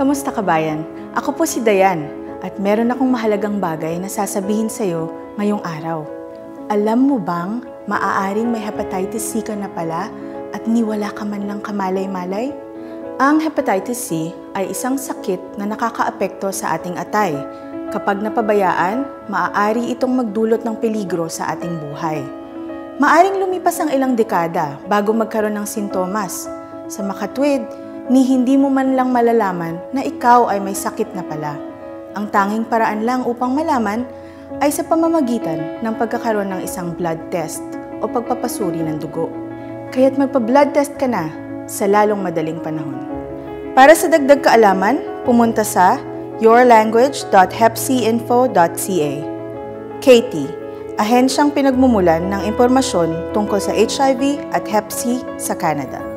Kamusta kabayan? Ako po si Dayan at meron akong mahalagang bagay na sasabihin sa iyo ngayong araw. Alam mo bang maaaring may hepatitis C ka na pala at niwala ka man lang kamalay-malay? Ang hepatitis C ay isang sakit na nakakaapekto sa ating atay. Kapag napabayaan, maaari itong magdulot ng peligro sa ating buhay. Maaring lumipas ang ilang dekada bago magkaroon ng sintomas. Sa makatwid, ni hindi mo man lang malalaman na ikaw ay may sakit na pala. Ang tanging paraan lang upang malaman ay sa pamamagitan ng pagkakaroon ng isang blood test o pagpapasuri ng dugo. Kaya't magpa-blood test ka na sa lalong madaling panahon. Para sa dagdag kaalaman, pumunta sa yourlanguage.hepcinfo.ca. Katie, ahensyang pinagmumulan ng impormasyon tungkol sa HIV at Hep C sa Canada.